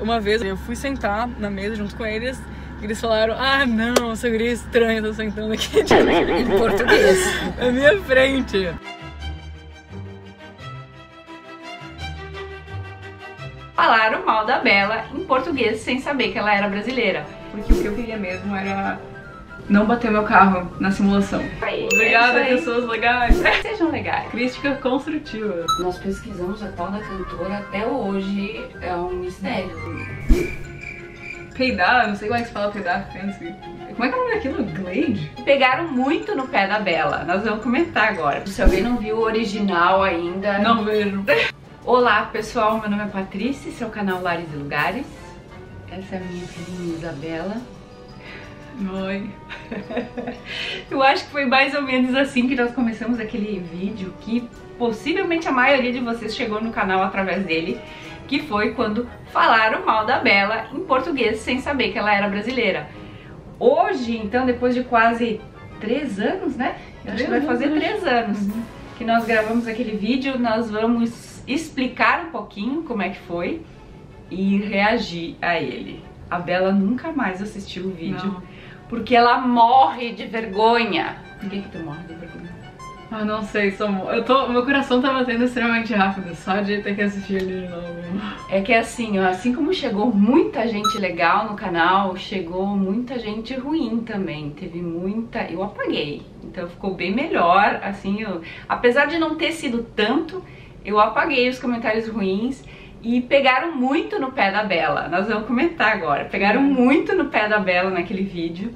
uma vez eu fui sentar na mesa junto com eles e eles falaram: Ah, não, essa guria estranha tá sentando aqui em português na minha frente. Falaram mal da Bela em português sem saber que ela era brasileira. Porque o que eu queria mesmo era não bater meu carro na simulação. Aí, Obrigada, é isso aí. pessoas legais. Sejam legais. Crítica construtiva. Nós pesquisamos a tal da cantora até hoje, é um mistério. Peidar, não sei como é que se fala peidar, fancy. Como é que é o nome daquilo? Glade? Pegaram muito no pé da Bela, nós vamos comentar agora. Se alguém não viu o original ainda... Não vejo. Olá pessoal, meu nome é Patrícia, esse é o canal Lares e Lugares. Essa é a minha filhinha Isabela. Oi. Eu acho que foi mais ou menos assim que nós começamos aquele vídeo que possivelmente a maioria de vocês chegou no canal através dele, que foi quando falaram mal da Bela em português sem saber que ela era brasileira. Hoje, então, depois de quase três anos, né? Eu acho que vai fazer três anos que nós gravamos aquele vídeo, nós vamos explicar um pouquinho como é que foi e reagir a ele. A Bela nunca mais assistiu o vídeo. Não. Porque ela morre de vergonha. Por que, que tu morre de vergonha? Ah, não sei, só... eu tô... meu coração tá batendo extremamente rápido, só de ter que assistir ele de novo. É que assim, ó, assim como chegou muita gente legal no canal, chegou muita gente ruim também. Teve muita. Eu apaguei. Então ficou bem melhor. Assim, eu... apesar de não ter sido tanto, eu apaguei os comentários ruins. E pegaram muito no pé da Bela. Nós vamos comentar agora. Pegaram muito no pé da Bela naquele vídeo.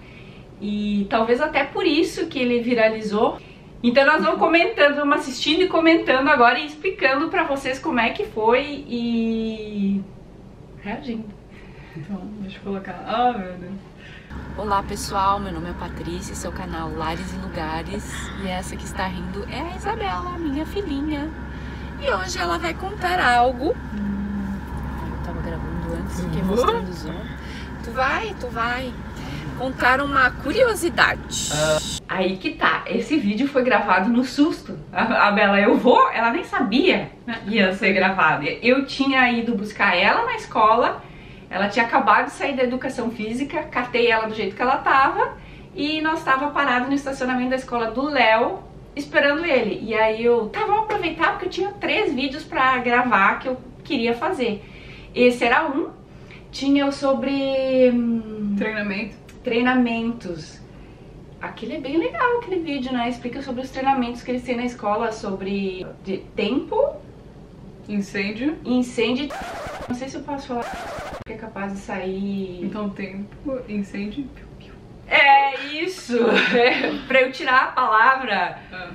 E talvez até por isso que ele viralizou. Então nós vamos comentando, vamos assistindo e comentando agora e explicando pra vocês como é que foi e reagindo. Então, deixa eu colocar. Ah, meu Deus. Olá pessoal, meu nome é Patrícia, esse é o canal Lares e Lugares e essa que está rindo é a Isabela, minha filhinha. E hoje ela vai contar algo. Fiquei Uhum. mostrando o zoom. Tu vai, tu vai contar uma curiosidade. Aí que tá, esse vídeo foi gravado no susto. A, a Bela, eu vou, ela nem sabia que ia ser gravado. Eu tinha ido buscar ela na escola, ela tinha acabado de sair da educação física, catei ela do jeito que ela tava e nós tava parado no estacionamento da escola do Léo esperando ele. E aí eu, tá, vamos aproveitar porque eu tinha três vídeos pra gravar que eu queria fazer. Esse era um, tinha o sobre hum, Treinamento. treinamentos. Aquele é bem legal, aquele vídeo, né? Explica sobre os treinamentos que eles têm na escola, sobre de tempo, Incêndio. incêndio. Não sei se eu posso falar que é capaz de sair. Então, tempo, incêndio. É isso! É, pra eu tirar a palavra, Ah.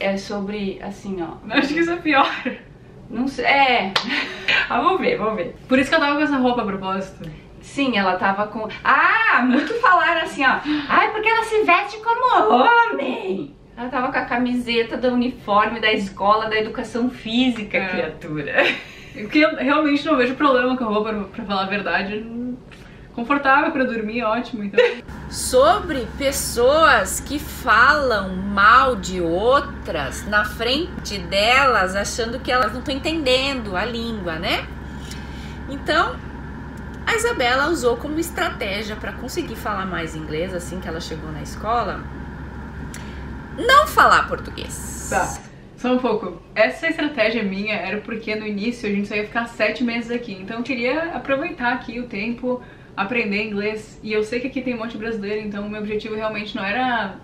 é sobre assim, ó. Acho que isso é pior. Não sei. É. ah, vamos ver, vamos ver. Por isso que eu tava com essa roupa a propósito. Sim, ela tava com. Ah, muito falaram assim, ó. Ai, porque ela se veste como homem. Ela tava com a camiseta do uniforme da escola da educação física, É. criatura. Porque eu realmente não vejo problema com a roupa, pra, pra falar a verdade. Confortável pra dormir, ótimo. Então, Sobre pessoas que falam mal de outras na frente delas, achando que elas não estão entendendo a língua, né? Então, a Isabela usou como estratégia para conseguir falar mais inglês assim que ela chegou na escola, não falar português. tá. Só um pouco. Essa estratégia minha era porque no início a gente só ia ficar sete meses aqui. Então eu queria aproveitar aqui o tempo, aprender inglês. E eu sei que aqui tem um monte de brasileiro, então o meu objetivo realmente não era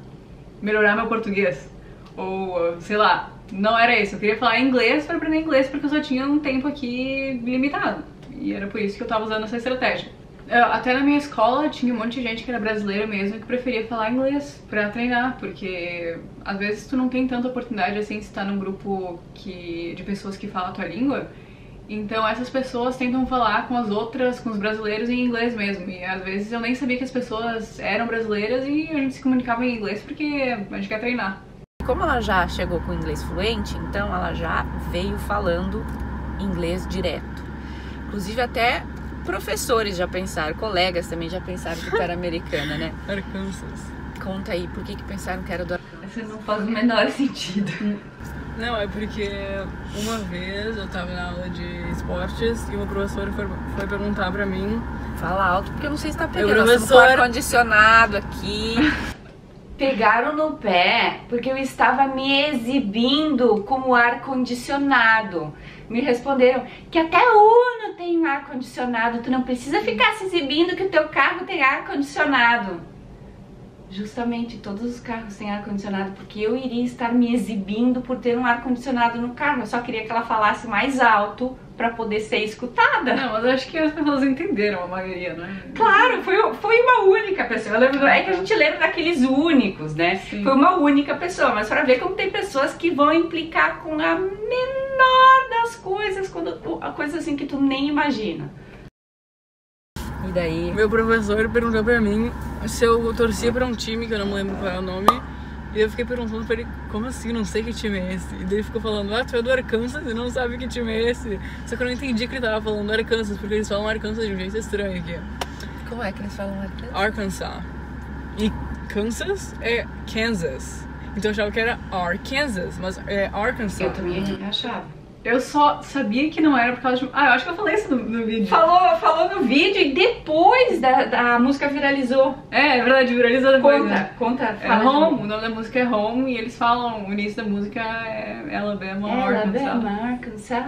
melhorar meu português. Ou, sei lá, não era isso. Eu queria falar inglês para aprender inglês porque eu só tinha um tempo aqui limitado. E era por isso que eu tava usando essa estratégia. Até na minha escola tinha um monte de gente que era brasileira mesmo que preferia falar inglês pra treinar, porque às vezes tu não tem tanta oportunidade assim se tá num grupo que, de pessoas que falam a tua língua. Então essas pessoas tentam falar com as outras, com os brasileiros em inglês mesmo. E às vezes eu nem sabia que as pessoas eram brasileiras e a gente se comunicava em inglês porque a gente quer treinar. Como ela já chegou com inglês fluente, então ela já veio falando inglês direto. Inclusive até professores já pensaram, colegas também já pensaram que tu era americana, né? Arkansas. Conta aí, por que que pensaram que era do Isso não faz o menor sentido. Não, é porque uma vez eu tava na aula de esportes e uma professora foi, foi perguntar pra mim. Fala alto, porque eu não sei se tá pegando. Professora- ar-condicionado aqui. Pegaram no pé porque eu estava me exibindo como ar-condicionado. Me responderam que até o Uno tem um ar-condicionado, tu não precisa ficar se exibindo que o teu carro tem ar-condicionado. Justamente, todos os carros têm ar-condicionado, porque eu iria estar me exibindo por ter um ar-condicionado no carro. Eu só queria que ela falasse mais alto para poder ser escutada. Não, mas eu acho que as pessoas entenderam a maioria, né? Claro, foi, foi uma única pessoa. Eu lembro, é que a gente lembra daqueles únicos, né? Sim. Foi uma única pessoa, mas para ver como tem pessoas que vão implicar com a menor das coisas, quando a coisa assim que tu nem imagina. E daí? Meu professor perguntou pra mim se eu torcia pra um time, que eu não me lembro qual é o nome. E eu fiquei perguntando pra ele, como assim, não sei que time é esse? E daí ele ficou falando, ah, tu é do Arkansas e não sabe que time é esse. Só que eu não entendi que ele tava falando Arkansas, porque eles falam Arkansas de um jeito estranho aqui. Como é que eles falam aqui? Arkansas. E Kansas é Kansas. Então eu achava que era Arkansas, mas é Arkansas. Eu também achava. Eu só sabia que não era por causa de. Ah, eu acho que eu falei isso no, no vídeo. Falou, falou no vídeo e depois da, da música viralizou. É, é verdade, viralizou depois. Conta, né? conta, É fala de Home, novo. o nome da música é Home e eles falam, o início da música é Alabama, Arkansas. Alabama, Arkansas.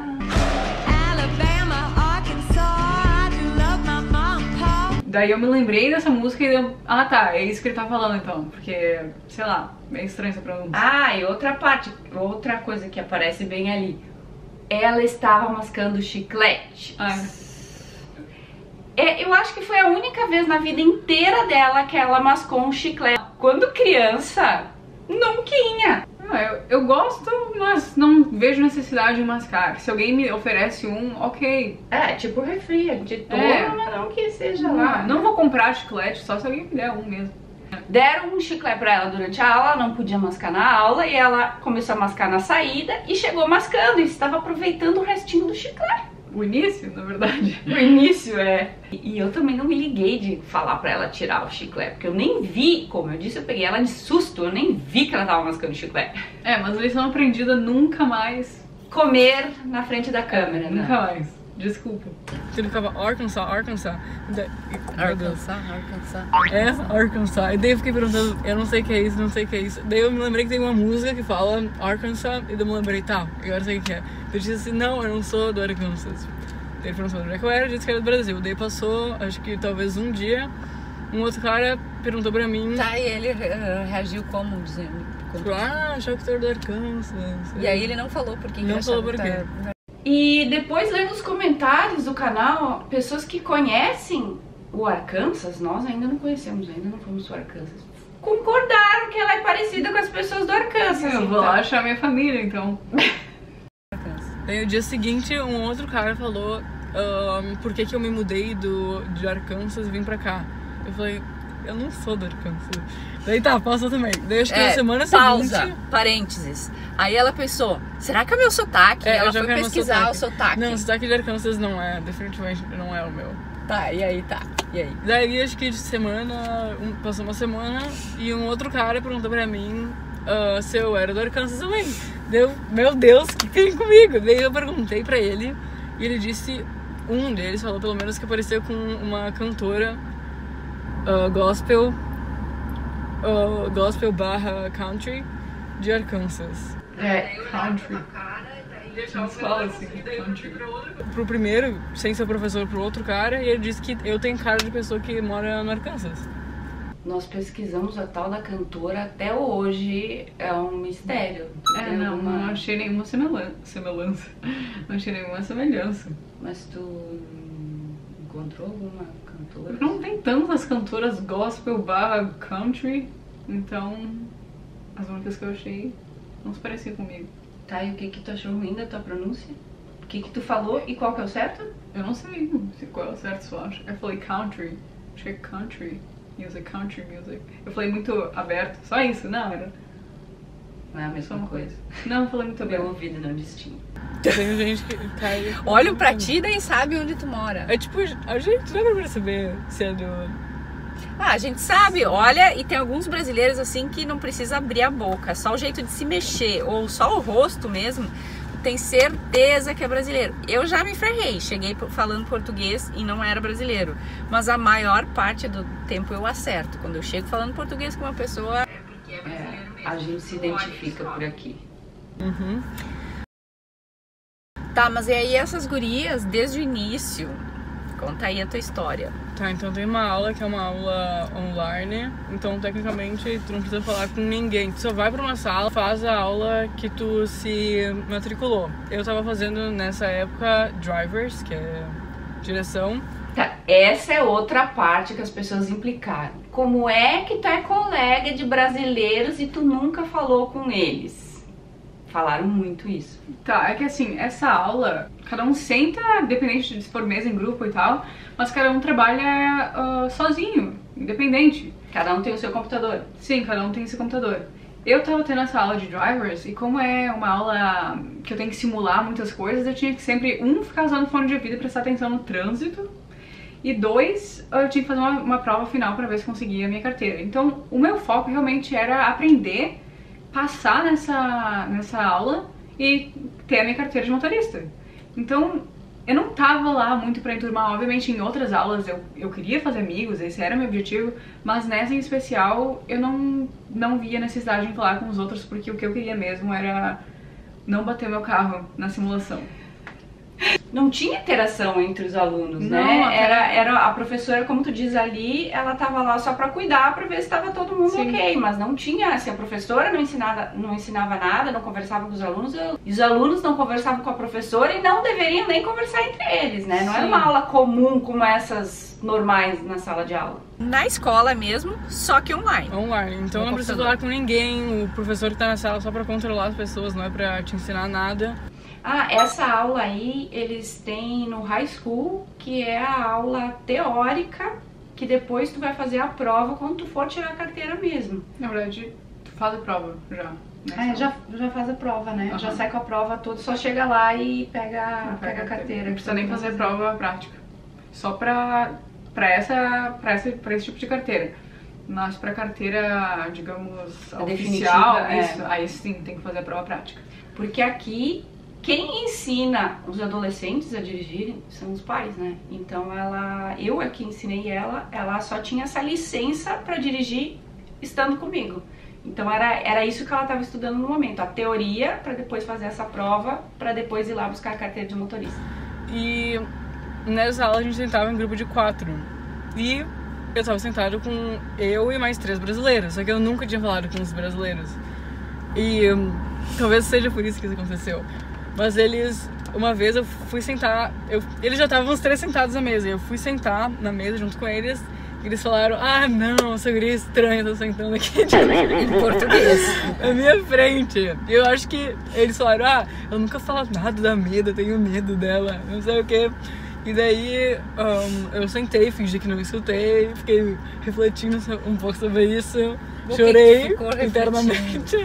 Alabama, Arkansas, I do love my mom and pop. Daí eu me lembrei dessa música e eu. Ah tá, é isso que ele tá falando então. Porque, sei lá, é estranho essa pronúncia. Ah, e outra parte, outra coisa que aparece bem ali. Ela estava mascando chiclete. Ah, É, eu acho que foi a única vez na vida inteira dela que ela mascou um chiclete. Quando criança, nunca. Ah, eu, eu gosto, mas não vejo necessidade de mascar. Se alguém me oferece um, ok. É, tipo refri, a gente toma, É. mas não que seja Não, lá. não vou comprar chiclete só se alguém me der um mesmo. Deram um chiclete pra ela durante a aula, ela não podia mascar na aula, e ela começou a mascar na saída e chegou mascando e estava aproveitando o restinho do chiclete. O início, na verdade. No início, é. E eu também não me liguei de falar pra ela tirar o chiclete, porque eu nem vi, como eu disse, eu peguei ela de susto, eu nem vi que ela tava mascando chiclete. É, mas lição aprendida nunca mais. Comer na frente da câmera, né? Nunca mais. Desculpa. Ele ficava Arkansas, Arkansas. Arkansas, Arkansas. É, Arkansas. E daí eu fiquei perguntando, eu não sei o que é isso, não sei o que é isso. Daí eu me lembrei que tem uma música que fala Arkansas, e daí eu me lembrei, tá, agora sei o que é. Eu disse assim, não, eu não sou do Arkansas. Daí ele perguntou onde é que eu era, disse que era do Brasil. Daí passou, acho que talvez um dia, um outro cara perguntou pra mim, Tá, e ele eh, reagiu como, dizendo? como- ah, achava que tu era do Arkansas. E aí ele não falou por que Não falou achava por que quê. tá- E depois lendo os comentários do canal, pessoas que conhecem o Arkansas, nós ainda não conhecemos, ainda não fomos pro Arkansas, concordaram que ela é parecida com as pessoas do Arkansas. Eu vou então. lá achar minha família, então. Daí no dia seguinte, um outro cara falou ahn, por que, que eu me mudei do, de Arkansas e vim pra cá. Eu falei, eu não sou do Arkansas. Daí tá, passou também. Daí acho que na É, semana pausa, seguinte. parênteses. Aí ela pensou, será que é meu sotaque? É, ela foi pesquisar o sotaque. Não, o sotaque de Arkansas não é, definitivamente não é o meu. Tá, e aí tá. E aí? Daí acho que de semana, um- passou uma semana e um outro cara perguntou pra mim ah, se eu era do Arkansas também. Deu, meu Deus, o que tem comigo? Daí eu perguntei pra ele e ele disse, um deles falou pelo menos que apareceu com uma cantora ah, gospel, ah, gospel barra country de Arkansas. É, Country. Eles falam assim, country. Pro primeiro, sem ser professor, pro outro cara, e ele disse que eu tenho cara de pessoa que mora no Arkansas. nós pesquisamos a tal da cantora, até hoje é um mistério. É, Tem não, alguma- não achei nenhuma semelhança. Não achei nenhuma semelhança. Mas tu encontrou alguma não tem tantas cantoras gospel barra country, então as únicas que eu achei não se pareciam comigo. Tá, e o que que tu achou ruim da tua pronúncia? O que que tu falou e qual que é o certo? Eu não sei se qual é o certo só acho. Eu falei country. Acho que é country. Music, country music. Eu falei muito aberto. Só isso, não, era. Não é a mesma coisa. Não, eu falei muito Meu aberto. ouvido não distingue. Tem gente que cai. Olham pra ti daí sabe onde tu mora. É tipo, a gente dá pra perceber se é do. Ah, a gente sabe, olha, e tem alguns brasileiros assim que não precisa abrir a boca, só o jeito de se mexer, ou só o rosto mesmo, tem certeza que é brasileiro. Eu já me ferrei, cheguei falando português e não era brasileiro, mas a maior parte do tempo eu acerto. Quando eu chego falando português com uma pessoa. É, a gente se identifica por aqui. Uhum. Tá, mas e aí essas gurias, desde o início, conta aí a tua história. Tá, então tem uma aula que é uma aula online. Então, tecnicamente, tu não precisa falar com ninguém. Tu só vai pra uma sala, faz a aula que tu se matriculou. Eu tava fazendo nessa época drivers, que é direção. Tá, essa é outra parte que as pessoas implicaram. Como é que tu é colega de brasileiros e tu nunca falou com eles? Falaram muito isso. Tá, é que assim, essa aula, cada um senta, dependente de se for mesa em grupo e tal, mas cada um trabalha ah, sozinho, independente. Cada um tem o seu computador. Sim, cada um tem esse computador. Eu tava tendo essa aula de drivers e como é uma aula que eu tenho que simular muitas coisas, eu tinha que sempre, um, ficar usando fone de ouvido e prestar atenção no trânsito, e dois, eu tinha que fazer uma, uma prova final pra ver se conseguia a minha carteira. Então, o meu foco realmente era aprender, passar nessa, nessa aula e ter a minha carteira de motorista. Então, eu não tava lá muito pra enturmar. Obviamente, em outras aulas eu, eu queria fazer amigos, esse era o meu objetivo, mas nessa em especial eu não, não via necessidade de falar com os outros, porque o que eu queria mesmo era não bater meu carro na simulação. Não tinha interação entre os alunos, Não, né? Era, era a professora, como tu diz ali, ela tava lá só pra cuidar, pra ver se tava todo mundo Sim. ok, mas não tinha, se a professora não ensinava, não ensinava nada, não conversava com os alunos, e os alunos não conversavam com a professora e não deveriam nem conversar entre eles, né? Não era Sim. uma aula comum como essas normais na sala de aula. Na escola mesmo, só que online. Online. Então No não precisa falar com ninguém. O professor que tá na sala só pra controlar as pessoas, não é pra te ensinar nada. Ah, essa aula aí eles têm no high school, que é a aula teórica, que depois tu vai fazer a prova quando tu for tirar a carteira mesmo. Na verdade, tu faz a prova já. nessa É, já, já faz a prova, né? Aham. Já sai com a prova toda, só chega lá e pega, pega a carteira. Não precisa nem fazer prova prática. Só pra, pra, essa, pra, essa, pra esse tipo de carteira. Mas pra carteira, digamos, A oficial, é. isso, aí sim tem que fazer a prova prática. Porque aqui, quem ensina os adolescentes a dirigirem são os pais, né? Então ela, eu aqui ensinei ela, ela só tinha essa licença pra dirigir estando comigo. Então era, era isso que ela estava estudando no momento, a teoria pra depois fazer essa prova, pra depois ir lá buscar a carteira de motorista. E nessa aula a gente sentava em grupo de quatro. E eu tava sentado com eu e mais três brasileiros. Só que eu nunca tinha falado com os brasileiros. E hum, talvez seja por isso que isso aconteceu. Mas eles, uma vez eu fui sentar, eu, eles já estavam os três sentados na mesa. E eu fui sentar na mesa junto com eles. E eles falaram: Ah, não, essa guria estranha tá sentando aqui Em português. na minha frente. E eu acho que eles falaram, ah, eu nunca falo nada da medo, eu tenho medo dela, não sei o que. E daí um, eu sentei, fingi que não escutei, fiquei refletindo um pouco sobre isso, chorei internamente.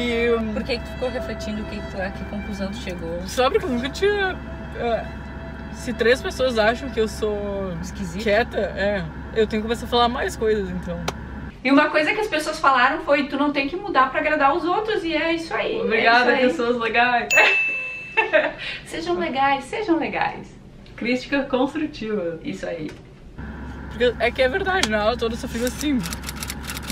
E Por que, que tu ficou refletindo o que, que tu, a que conclusão tu chegou? só porque eu nunca tinha. ah, se três pessoas acham que eu sou Esquisito. quieta, é, eu tenho que começar a falar mais coisas então. E uma coisa que as pessoas falaram foi, tu não tem que mudar pra agradar os outros, e é isso aí. Obrigada, é isso aí. pessoas legais. Sejam legais, sejam legais. Crítica construtiva. Isso aí. Porque é que é verdade, na aula toda eu só fico assim.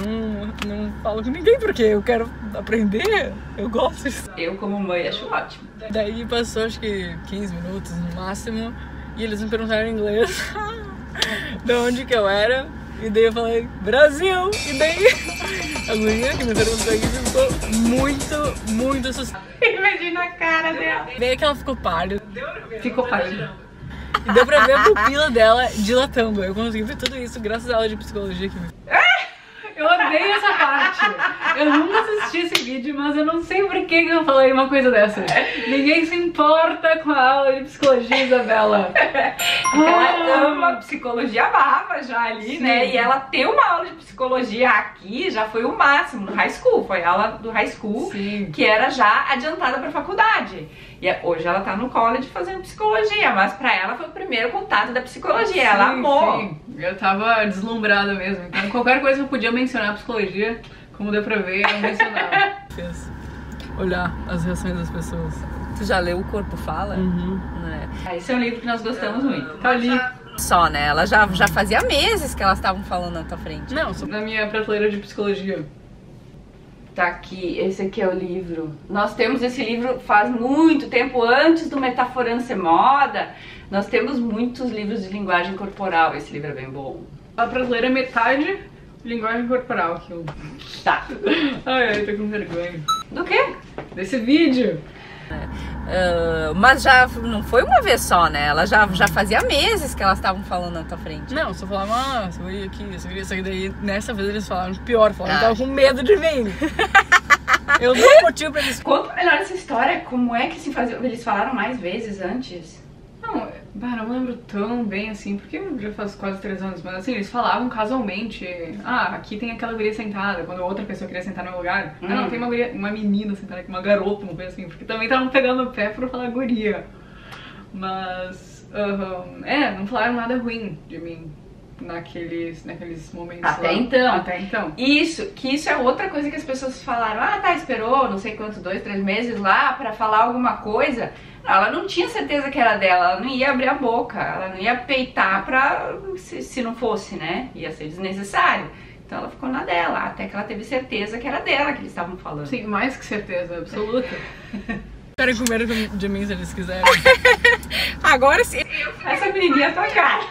Não, não falo com ninguém porque eu quero aprender, eu gosto disso. Eu, como mãe, acho ótimo. Daí passou acho que 15 minutos no máximo e eles me perguntaram em inglês de onde que eu era. E daí eu falei, Brasil! E daí a guria que me perguntou isso ficou muito, muito assustada. Imagina a cara dela. Daí que ela ficou pálida. Ficou pálido. E deu pra ver a pupila dela dilatando. Eu consegui ver tudo isso graças à aula de psicologia que me odeio essa parte. Eu nunca assisti esse vídeo, mas eu não sei por que eu falei uma coisa dessa. Ninguém se importa com a aula de psicologia, Isabela. Ela ama psicologia brava já ali, né? E ela ter uma aula de psicologia aqui já foi o máximo no high school. Foi a aula do high school Sim. que era já adiantada pra faculdade. E é- hoje ela tá no college fazendo psicologia, mas pra ela foi o primeiro contato da psicologia. ela Sim, amou. sim. Eu tava deslumbrada mesmo. Então, qualquer coisa que eu podia mencionar psicologia, como deu pra ver, eu mencionava. Olhar as reações das pessoas. Tu já leu O Corpo Fala? Uhum. Né? Ah, Esse é um livro que nós gostamos muito. Tá ali, Só, né? Ela já, já fazia meses que elas estavam falando na tua frente. Não, só na minha prateleira de psicologia. Tá aqui, esse aqui é o livro. Nós temos esse livro faz muito tempo, antes do Metaforando ser moda. Nós temos muitos livros de linguagem corporal. Esse livro é bem bom. A prateleira é metade linguagem corporal aquilo. Tá. Ai, ai, tô com vergonha. Do quê? Desse vídeo. Ah, mas já não foi uma vez só, né? Ela já, já fazia meses que elas estavam falando na tua frente. Não, só falavam, ah, você veio aqui, você veio isso aqui. Daí, nessa vez eles falaram pior, falaram que Ah. tava com medo de mim. Eu um motivo pra eles. Conta melhor essa história. Como é que se fazia? Eles falaram mais vezes antes? Não, bah, não lembro tão bem assim, porque já faz quase três anos, mas assim, eles falavam casualmente, ah, aqui tem aquela guria sentada, quando outra pessoa queria sentar no meu lugar. Ah, não, Hum. tem uma, guria, uma menina sentada aqui, uma garota, uma coisa assim, porque também estavam pegando o pé pra falar guria. Mas, aham, é, não falaram nada ruim de mim naqueles, naqueles momentos Até lá. então. Até então. Isso, que isso é outra coisa que as pessoas falaram. Ah, tá, esperou não sei quantos, dois, três meses lá pra falar alguma coisa. Ela não tinha certeza que era dela, ela não ia abrir a boca, ela não ia peitar pra. Se, se não fosse, né? Ia ser desnecessário. Então ela ficou na dela, até que ela teve certeza que era dela que eles estavam falando. Sim, mais que certeza, absoluta. Querem comer de mim se eles quiserem. Agora sim. Essa menininha é tua cara.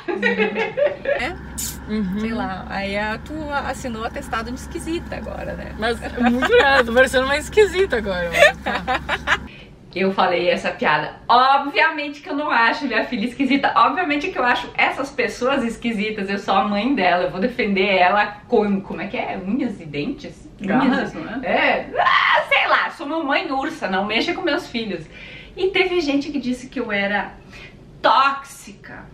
Uhum. Sei lá. Aí a, tu assinou atestado de esquisita agora, né? Mas é muito tô parecendo mais esquisita agora. mas tá. Eu falei essa piada. Obviamente que eu não acho minha filha esquisita. Obviamente que eu acho essas pessoas esquisitas. Eu sou a mãe dela. Eu vou defender ela com. Como é que é? Unhas e dentes? Garras, não é? É. Ah, sei lá. Sou mamãe ursa. Não mexa com meus filhos. E teve gente que disse que eu era tóxica.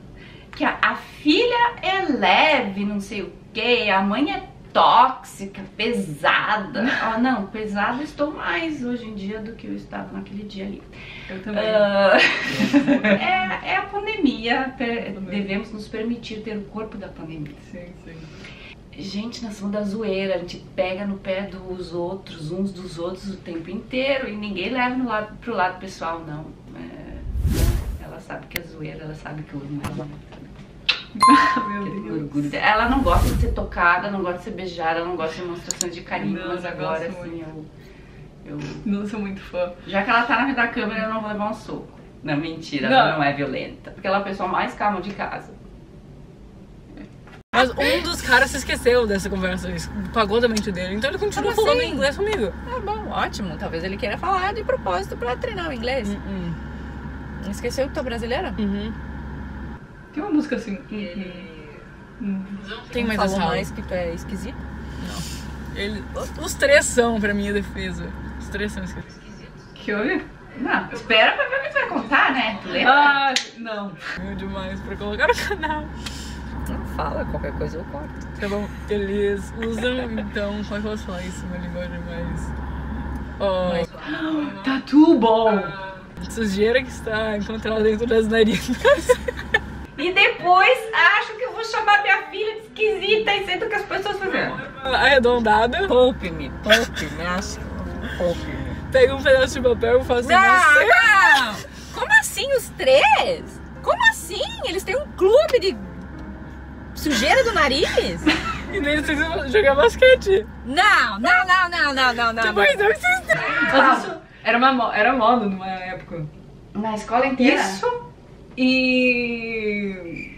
Que a, a filha é leve, não sei o que. A mãe é tóxica, pesada. Ah, não, pesada estou mais hoje em dia do que eu estava naquele dia ali. Eu também. Ah, é, é a pandemia, devemos nos permitir ter o corpo da pandemia. Sim, sim. Gente, nós somos da zoeira, a gente pega no pé dos outros, uns dos outros o tempo inteiro e ninguém leva no lado, pro lado pessoal, não. É, ela sabe que é zoeira, ela sabe que eu amo ela. Meu Deus. orgulho. Ela não gosta de ser tocada, não gosta de ser beijada, não gosta de demonstrações de carinho, Não, mas agora gosto assim eu, eu Não sou muito fã. Já que ela tá na frente da câmera, eu não vou levar um soco. Não, mentira, Não. ela não é violenta. Porque ela é a pessoa mais calma de casa. Mas um dos caras se esqueceu dessa conversa, pagou da mente dele. Então ele continua Como falando assim? inglês comigo. Ah, bom, ótimo. Talvez ele queira falar de propósito pra treinar o inglês. Uhum. Esqueceu que tu é brasileira? Uhum. Tem uma música assim. hum, hum. Tem mais Falou mais que tu é esquisito? Ele, os três são pra minha defesa. Os três são esquisitos. Que houve? Não, espera pra ver o que tu vai contar, né? Tu lembra? Ah, não. Meio demais pra colocar no canal. Não fala, qualquer coisa eu corto. Tá bom, eles usam, então, como é que eu posso falar isso? Uma linguagem mais. Ó, Tatu bom. sujeira que está encontrada dentro das narinas. E depois acho que eu vou chamar minha filha de esquisita e sei do que as pessoas fazendo. Arredondada. Poupe-me, poupe-me, acho. Poupe-me. Pega um pedaço de papel e faz assim. Não, você- não! Como assim os três? Como assim? Eles têm um clube de sujeira do nariz? E nem precisa jogar basquete. Não, não, não, não, não, não, não. Depois não precisa. Mas isso era, uma, era moda numa época. Na escola inteira? Isso e.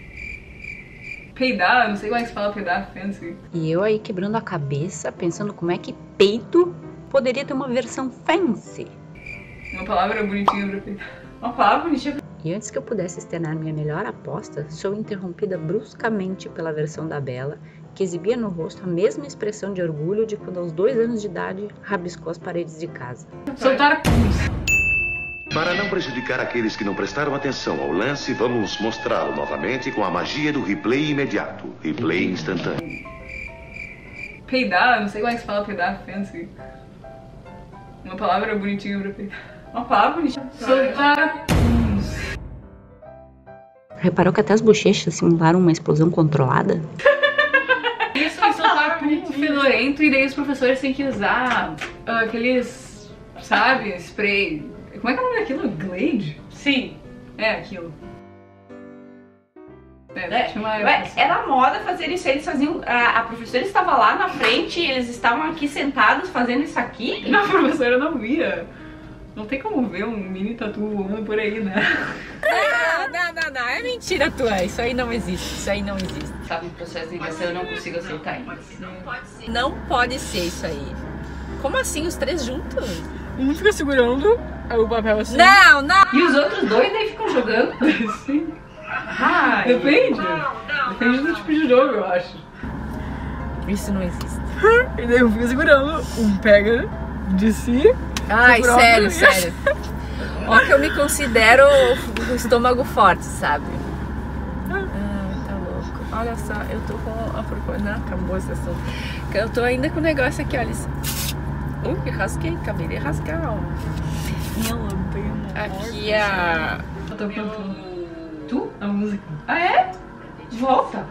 Peidar, não sei como é que se fala peidar, fancy. E eu aí quebrando a cabeça, pensando como é que peito poderia ter uma versão fancy. Uma palavra bonitinha pra peidar. Uma palavra bonitinha. E antes que eu pudesse externar minha melhor aposta, sou interrompida bruscamente pela versão da Bela, que exibia no rosto a mesma expressão de orgulho de quando aos dois anos de idade rabiscou as paredes de casa. Soltar Para não prejudicar aqueles que não prestaram atenção ao lance, vamos mostrá-lo novamente com a magia do replay imediato. Replay instantâneo. peidar, não sei como é que se fala peidar, fancy. Uma palavra bonitinha pra peidar. Uma palavra bonita. Soltar. Reparou que até as bochechas simularam uma explosão controlada? Isso é soltar pum fedorento e daí os professores têm que usar ah, aqueles, sabe, spray. Como é que é o nome daquilo? Glade? Sim. É, aquilo. É, É, tinha uma ué, era moda fazer isso, eles faziam. A, a professora estava lá na frente, eles estavam aqui sentados fazendo isso aqui. Não, a professora não via. Não tem como ver um mini tatu voando por aí, né? Não, não, não, não. É mentira tua. Isso aí não existe. Isso aí não existe. Sabe, processo de ligação eu não consigo aceitar ainda. Não pode ser isso aí. Como assim, os três juntos? Um fica segurando o papel assim. Não, não. E os outros dois daí ficam jogando. Sim. Ai, Depende. Depende do tipo de jogo, eu acho. Isso não existe. E daí um fica segurando, um pega de si. Ai, sério, sério. Ó que eu me considero o estômago forte, sabe? Ai, tá louco. Olha só, eu tô com a propósito. Não, acabou esse assunto. Eu tô ainda com o negócio aqui, olha isso. Ui, que rasquei, acabei de rasgar, ó. Aqui a. Eu tô cantando tu? a música. Ah, é? Volta.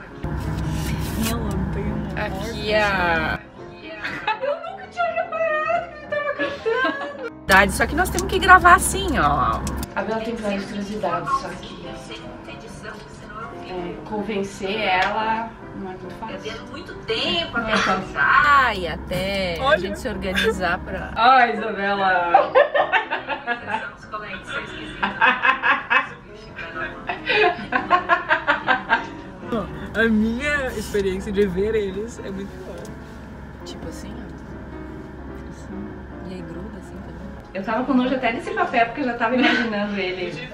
Aqui a. Eu nunca tinha reparado que ele tava cantando. Só que nós temos que gravar assim, ó. A Bela tem várias curiosidades, só que. é, convencer ela não é muito fácil. muito tempo Não é fácil. Ai, até a Olha. gente se organizar pra. Ai, Isabela. A minha experiência de ver eles é muito boa. Tipo assim, ó. Assim. E aí gruda assim também. Eu tava com nojo até desse papel, porque eu já tava imaginando ele.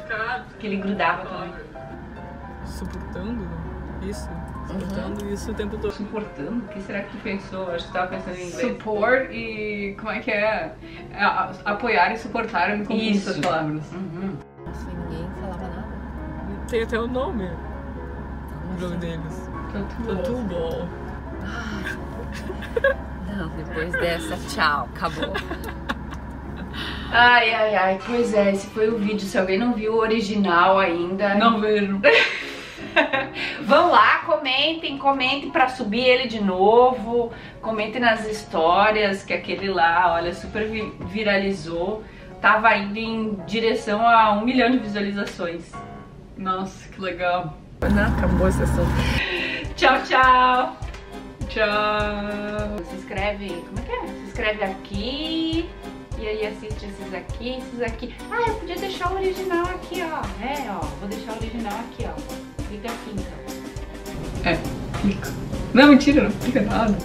Que ele grudava também. Suportando isso. Suportando isso o tempo todo. Suportando? O que será que tu pensou? Acho que tu tava pensando em inglês. Support e. Como é que é? Apoiar e suportar, eu me confundo Isso. essas palavras. Uhum. Assim, ninguém falava nada. Tem até o nome. O jogo deles. Tatu Ball. Não, depois dessa, tchau, acabou. Ai, ai, ai, pois é, esse foi o vídeo. Se alguém não viu o original ainda, Não vejo. vão lá, comentem, comentem pra subir ele de novo. Comentem nas histórias que aquele lá, olha, super vi- viralizou. Tava indo em direção a um milhão de visualizações. Nossa, que legal. Não, acabou esse assunto. Tchau, tchau! Tchau. Se inscreve, como é que é? Se inscreve aqui. E aí assiste esses aqui, esses aqui. Ah, eu podia deixar o original aqui, ó. É, ó. Vou deixar o original aqui, ó. Clica então. É, clica. Não, mentira, não clica nada.